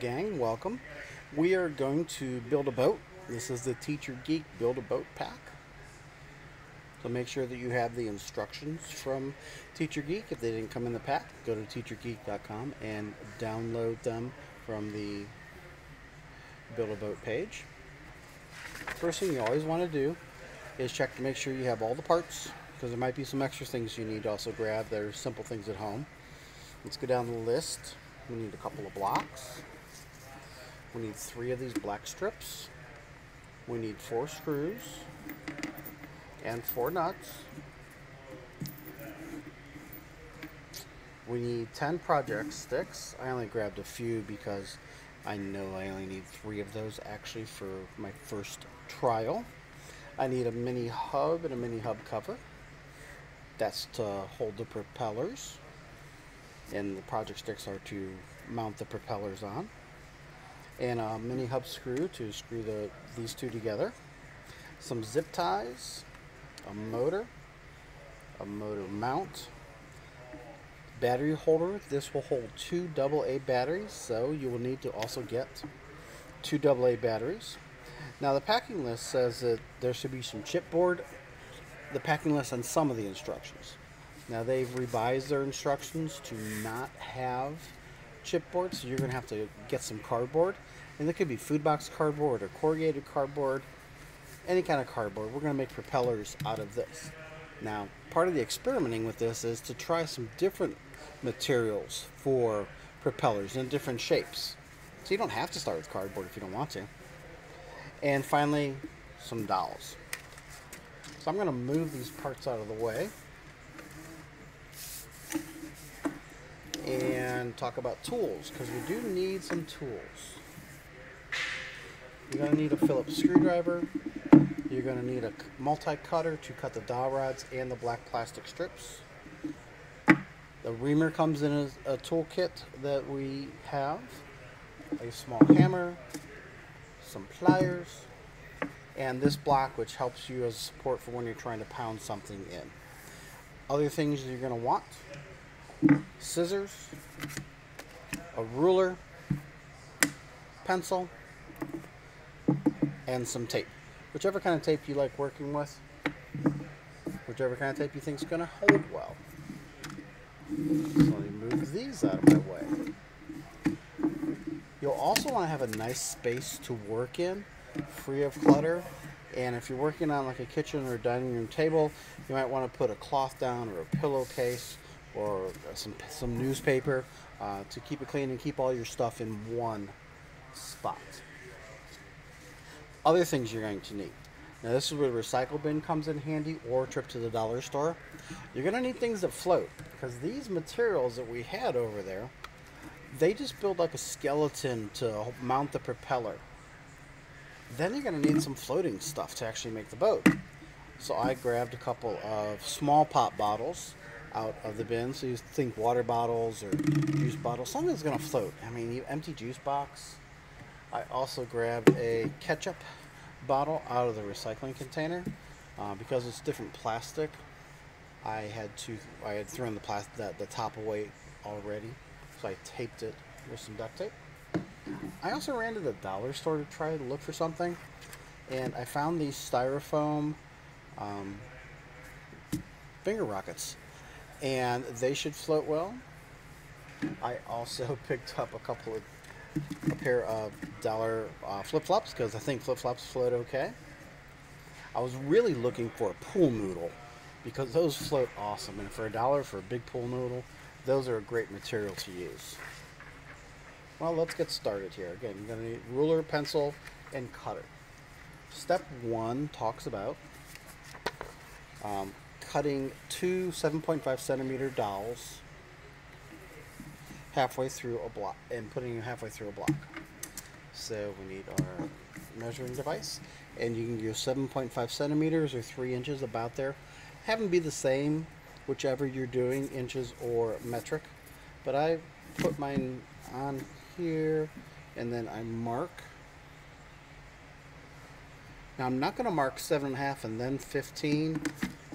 Gang, welcome. We are going to build a boat. This is the TeacherGeek Build a Boat Pack. So make sure that you have the instructions from TeacherGeek. If they didn't come in the pack, go to teachergeek.com and download them from the Build a Boat page. First thing you always want to do is check to make sure you have all the parts because there might be some extra things you need to also grab are simple things at home. Let's go down the list. We need a couple of blocks. We need three of these black strips. We need four screws and four nuts. We need 10 project sticks. I only grabbed a few because I know I only need three of those actually for my first trial. I need a mini hub and a mini hub cover. That's to hold the propellers and the project sticks are to mount the propellers on and a mini hub screw to screw the these two together. Some zip ties a motor a motor mount. Battery holder this will hold two AA batteries so you will need to also get two AA batteries. Now the packing list says that there should be some chipboard the packing list on some of the instructions. Now they've revised their instructions to not have chipboard, so you're going to have to get some cardboard. And it could be food box cardboard or corrugated cardboard, any kind of cardboard. We're going to make propellers out of this. Now, part of the experimenting with this is to try some different materials for propellers in different shapes. So you don't have to start with cardboard if you don't want to. And finally, some dowels. So I'm going to move these parts out of the way. And talk about tools because we do need some tools. You're going to need a Phillips screwdriver. You're going to need a multi-cutter to cut the dowel rods and the black plastic strips. The reamer comes in a, a toolkit that we have. A small hammer, some pliers, and this block which helps you as support for when you're trying to pound something in. Other things you're going to want scissors, a ruler, pencil, and some tape. Whichever kind of tape you like working with, whichever kind of tape you think is going to hold well. So let me move these out of my way. You'll also want to have a nice space to work in, free of clutter. And if you're working on like a kitchen or dining room table, you might want to put a cloth down or a pillowcase or some some newspaper uh, to keep it clean and keep all your stuff in one spot. Other things you're going to need. Now this is where the recycle bin comes in handy or a trip to the dollar store. You're going to need things that float because these materials that we had over there, they just build like a skeleton to mount the propeller. Then you're going to need some floating stuff to actually make the boat. So I grabbed a couple of small pop bottles out of the bin. So you think water bottles or juice bottles, something that's going to float. I mean, you empty juice box. I also grabbed a ketchup bottle out of the recycling container uh, because it's different plastic. I had to I had thrown the plastic the, the top away already, so I taped it with some duct tape. I also ran to the dollar store to try to look for something, and I found these styrofoam um, finger rockets and they should float well. I also picked up a couple of a pair of dollar uh, flip flops because I think flip flops float okay. I was really looking for a pool noodle because those float awesome, and for a dollar for a big pool noodle, those are a great material to use. Well, let's get started here. Again, you're going to need ruler, pencil, and cutter. Step one talks about um, cutting two 7.5 centimeter dowels halfway through a block and putting them halfway through a block. So we need our measuring device and you can use 7.5 centimeters or 3 inches about there. Have them be the same whichever you're doing, inches or metric. But I put mine on here and then I mark. Now I'm not going to mark 7.5 and then 15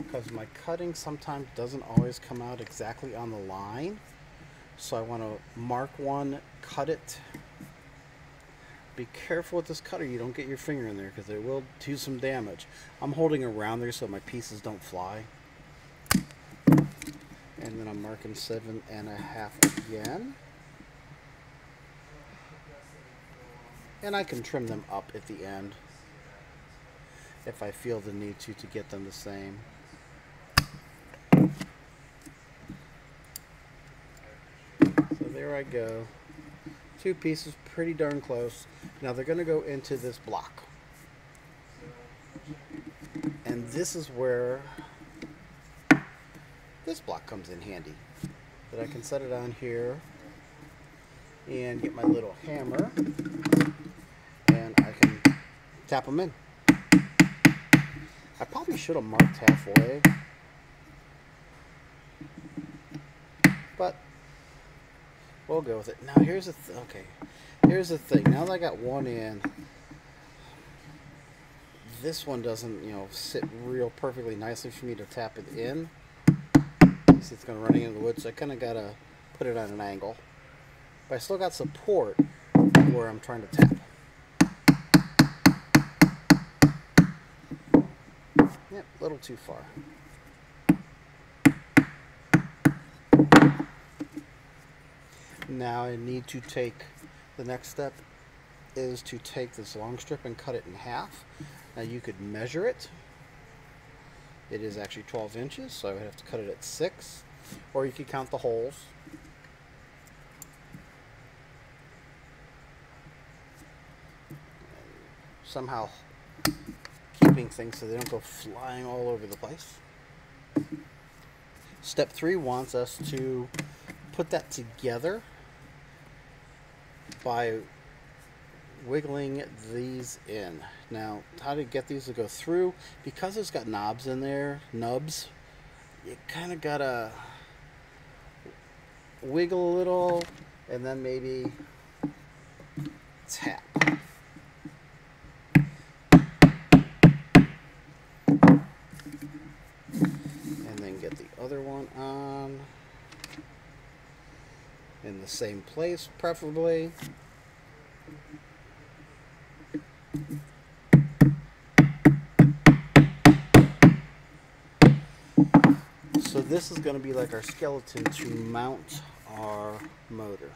because my cutting sometimes doesn't always come out exactly on the line. So I want to mark one, cut it, be careful with this cutter. You don't get your finger in there because it will do some damage. I'm holding around there so my pieces don't fly. And then I'm marking seven and a half again. And I can trim them up at the end if I feel the need to to get them the same. So there I go. Two pieces, pretty darn close. Now they're going to go into this block. And this is where this block comes in handy. That I can set it on here and get my little hammer and I can tap them in. I probably should have marked halfway. But we'll go with it. Now here's the th okay. Here's the thing. Now that I got one in, this one doesn't, you know, sit real perfectly nicely for me to tap it in. See, it's going to running into the wood, so I kind of got to put it on an angle. But I still got support where I'm trying to tap. Yep, a little too far. Now I need to take, the next step is to take this long strip and cut it in half. Now you could measure it. It is actually 12 inches, so I would have to cut it at 6. Or you could count the holes. Somehow keeping things so they don't go flying all over the place. Step 3 wants us to put that together by wiggling these in. Now, how to get these to go through, because it's got knobs in there, nubs, you kind of gotta wiggle a little and then maybe tap. And then get the other one on in the same place, preferably. So this is going to be like our skeleton to mount our motor.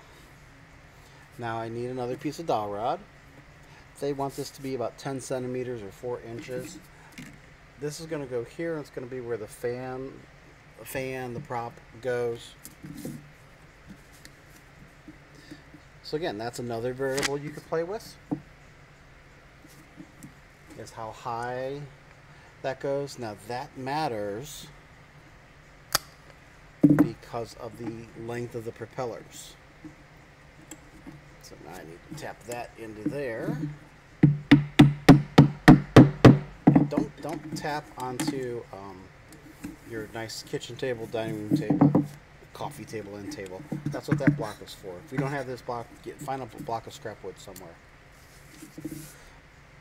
Now I need another piece of dowel rod. They want this to be about 10 centimeters or 4 inches. This is going to go here it's going to be where the fan, the fan, the prop goes. So again, that's another variable you could play with. Is how high that goes. Now that matters because of the length of the propellers. So now I need to tap that into there. And don't don't tap onto um, your nice kitchen table, dining room table, coffee table, end table. That's what that block is for. If we don't have this block, get find a block of scrap wood somewhere.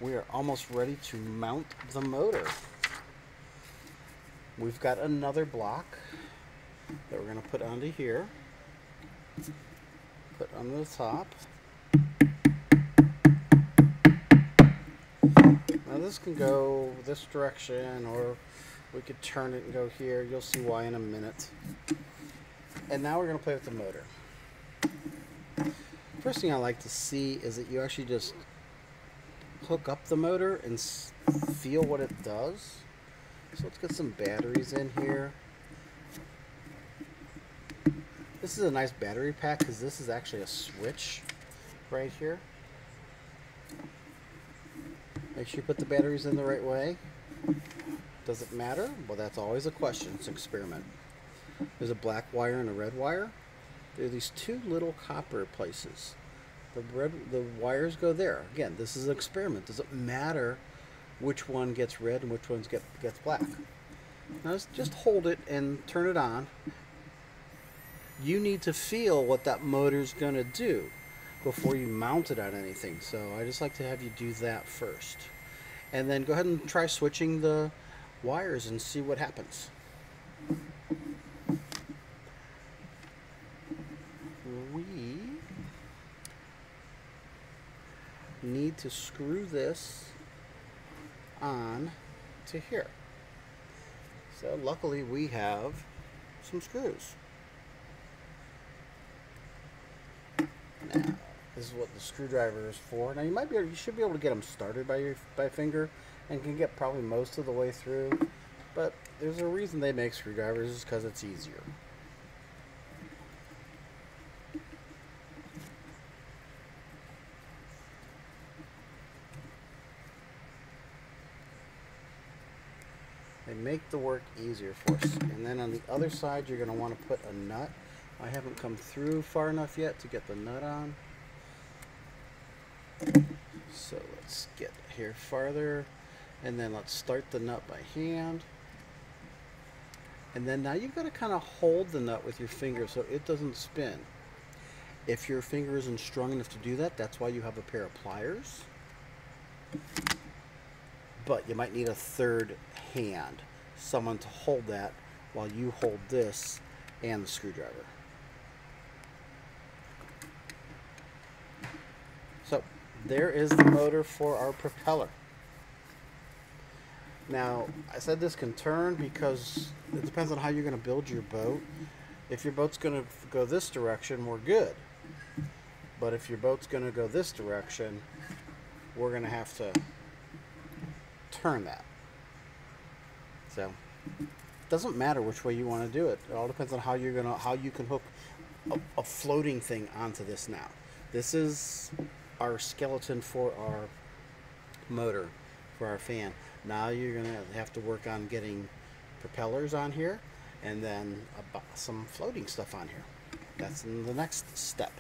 We are almost ready to mount the motor. We've got another block that we're going to put onto here. Put on the top. Now this can go this direction or we could turn it and go here. You'll see why in a minute. And now we're going to play with the motor. First thing I like to see is that you actually just hook up the motor and feel what it does. So let's get some batteries in here. This is a nice battery pack because this is actually a switch right here. Make sure you put the batteries in the right way. Does it matter? Well, that's always a question. It's an experiment. There's a black wire and a red wire. There are these two little copper places. The red, the wires go there. Again, this is an experiment. Does it matter which one gets red and which ones get gets black? Now just hold it and turn it on you need to feel what that motor's going to do before you mount it on anything. So I just like to have you do that first. And then go ahead and try switching the wires and see what happens. We need to screw this on to here. So luckily we have some screws. Now, this is what the screwdriver is for. Now you might be you should be able to get them started by your by finger and can get probably most of the way through. But there's a reason they make screwdrivers is because it's easier. Make the work easier for us. And then on the other side, you're going to want to put a nut. I haven't come through far enough yet to get the nut on. So let's get here farther. And then let's start the nut by hand. And then now you've got to kind of hold the nut with your finger so it doesn't spin. If your finger isn't strong enough to do that, that's why you have a pair of pliers. But you might need a third hand, someone to hold that while you hold this and the screwdriver. So there is the motor for our propeller. Now, I said this can turn because it depends on how you're going to build your boat. If your boat's going to go this direction, we're good. But if your boat's going to go this direction, we're going to have to turn that. So, it doesn't matter which way you want to do it. It all depends on how you're to how you can hook a, a floating thing onto this now. This is our skeleton for our motor for our fan. Now you're going to have to work on getting propellers on here and then some floating stuff on here. That's the next step.